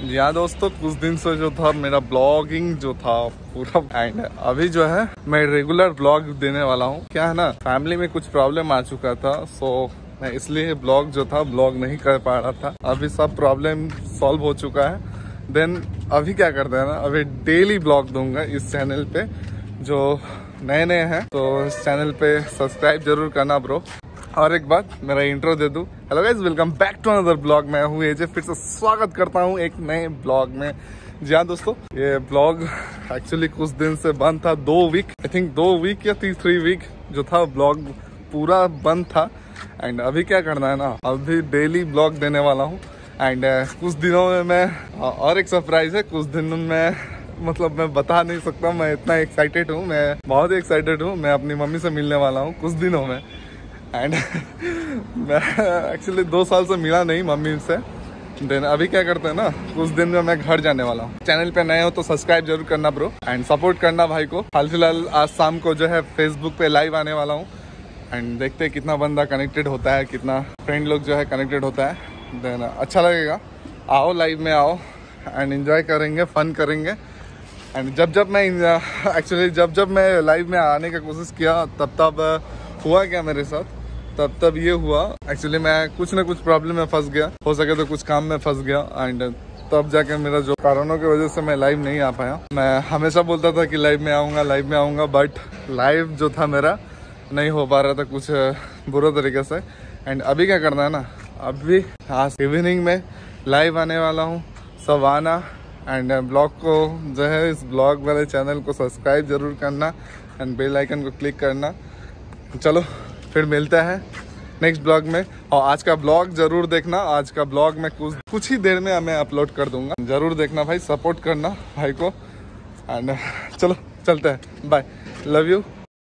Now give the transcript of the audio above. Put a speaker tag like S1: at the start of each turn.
S1: यहाँ दोस्तों, कुछ दिन से जो था मेरा ब्लॉगिंग जो था, पूरा एंड है। अभी जो है, मैं रेगुलर ब्लॉग देने वाला हूँ। क्या है ना फैमिली में कुछ प्रॉब्लम आ चुका था सो मैं इसलिए ब्लॉग जो था ब्लॉग नहीं कर पा रहा था। अभी सब प्रॉब्लम सॉल्व हो चुका है। देन अभी क्या करते हैं ना, अभी डेली ब्लॉग दूँगा इस चैनल पे, जो नए नए हैं। तो इस चैनल पे सब्सक्राइब ज़रूर करना ब्रो और एक बात मेरा इंट्रो दे दूँ। Hello guys welcome back to another blog मैं हूँ एजे फिर से स्वागत करता हूँ एक नए ब्लॉग में। जी हाँ दोस्तों ये ब्लॉग एक्चुअली कुछ दिन से बंद था दो वीक आई थिंक दो वीक या थ्री थ्री वीक जो था ब्लॉग पूरा बंद था। एंड अभी क्या करना है ना अभी डेली ब्लॉग देने वाला हूँ। एंड uh, कुछ दिनों में मैं और एक सरप्राइज़ है कुछ दिनों में मतलब मैं बता नहीं सकता मैं इतना एक्साइटेड हूँ मैं बहुत ही एक्साइटेड हूँ मैं अपनी मम्मी से मिलने वाला हूँ कुछ दिनों में। एंड मैं एक्चुअली दो साल से मिला नहीं मम्मी से। देन अभी क्या करते हैं ना कुछ दिन में मैं घर जाने वाला हूँ। चैनल पे नए हो तो सब्सक्राइब ज़रूर करना ब्रो एंड सपोर्ट करना भाई को। हाल फ़िलहाल आज शाम को जो है फेसबुक पे लाइव आने वाला हूँ। एंड देखते हैं कितना बंदा कनेक्टेड होता है, कितना फ्रेंड लोग जो है कनेक्टेड होता है। देन अच्छा लगेगा। आओ लाइव में आओ। एंड इन्जॉय करेंगे फन करेंगे। एंड जब जब मैं एक्चुअली जब जब मैं लाइव में आने का कोशिश किया, तब तब, हुआ क्या मेरे साथ? तब तब ये हुआ। एक्चुअली मैं कुछ ना कुछ प्रॉब्लम में फंस गया। हो सके तो कुछ काम में फंस गया एंड तब जाके मेरा जो कारणों की वजह से मैं लाइव नहीं आ पाया। मैं हमेशा बोलता था कि लाइव में आऊँगा लाइव में आऊँगा बट लाइव जो था मेरा, नहीं हो पा रहा था कुछ बुरे तरीके से। एंड अभी क्या करना है ना? अभी आज इवनिंग में लाइव आने वाला हूँ। सब आना एंड ब्लॉग को जो है, इस ब्लॉग वाले चैनल को सब्सक्राइब ज़रूर करना एंड बेल आइकन को क्लिक करना। चलो। फिर मिलता है नेक्स्ट ब्लॉग में। और आज का ब्लॉग ज़रूर देखना। आज का ब्लॉग में कुछ कुछ ही देर में मैं अपलोड कर दूँगा। ज़रूर देखना भाई सपोर्ट करना भाई को। एंड चलो, चलते हैं। Bye love you